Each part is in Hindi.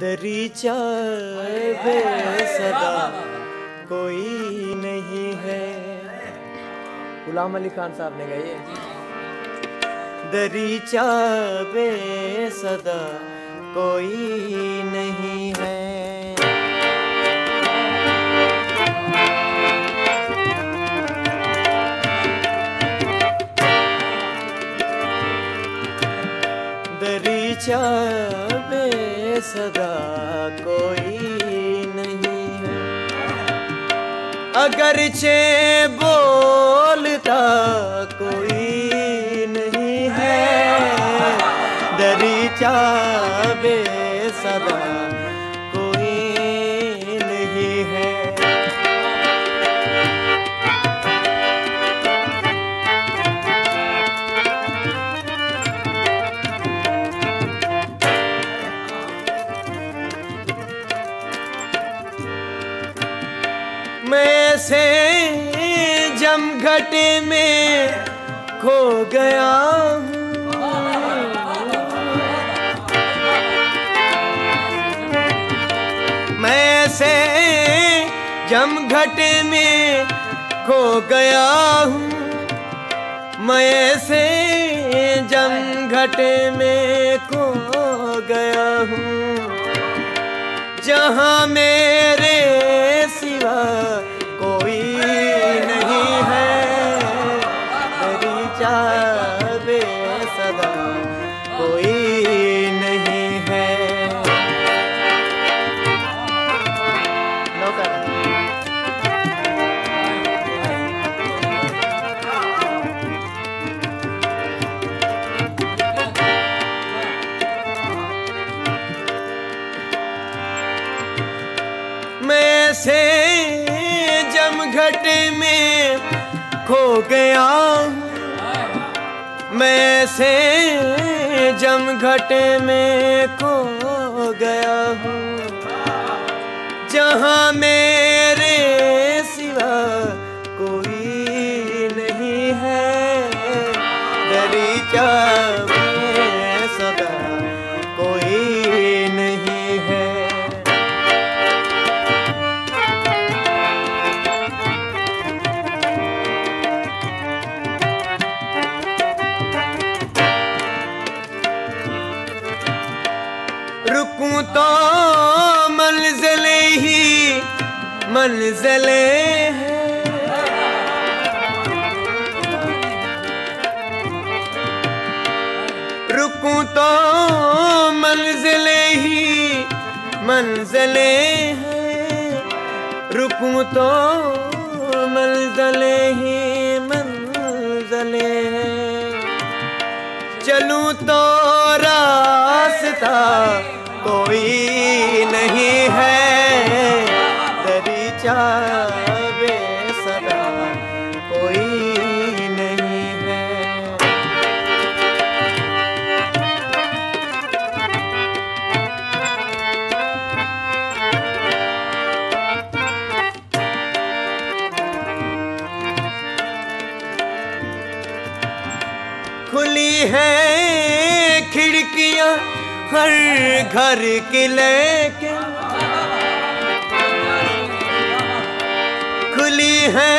दरीचा बेसदा कोई नहीं है। गुलाम अली खान साहब ने गाई दरीचा बेसदा कोई नहीं है। दरीचा बेसदा कोई नहीं। है अगरचे बोलता कोई नहीं है। दरीचा चा कोई मैं से जमघट में खो गया मैं से जमघट में खो गया हूँ। मैं से जमघट में खो गया हूँ। जहाँ मेरे कोई नहीं है। मेरी चाबे सदा कोई नहीं है। नौकर जमघट में खो गया मैं से जमघट में खो गया हूँ। जहाँ मेरे सिवा कोई नहीं है। दरीचा में रुकूं तो मंजिले ही, मंजिले हैं। रुकूं तो मंजिले ही, मंजिले हैं। रुकूं तो मंजिले ही, मंजिले हैं। चलूँ तो रास्ता कोई नहीं है। दरीचा सदा कोई नहीं है। खुली है खिड़कियाँ हर घर की लेके। खुली है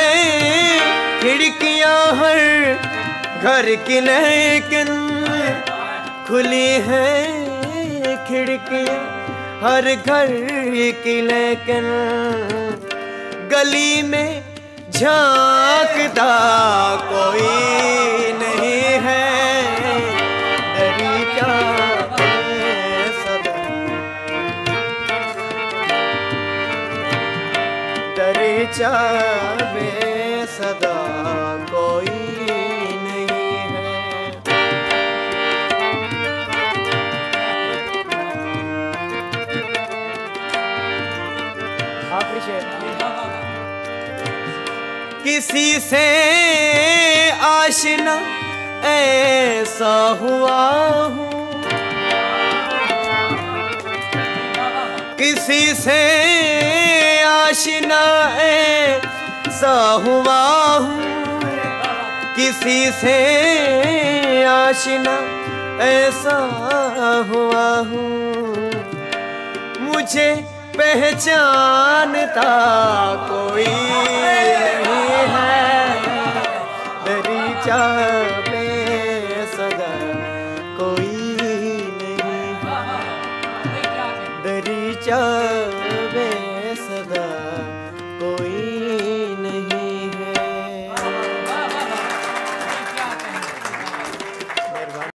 खिड़कियाँ हर घर की लेकिन खुली है खिड़कियाँ हर घर की लेकिन गली में झांकता कोई में सदा कोई नहीं है। किसी से आशना ऐसा हुआ हूँ। किसी से आशना ऐसा हुआ हूँ किसी से आशना ऐसा हुआ हूँ मुझे पहचानता कोई नहीं है। दरीचा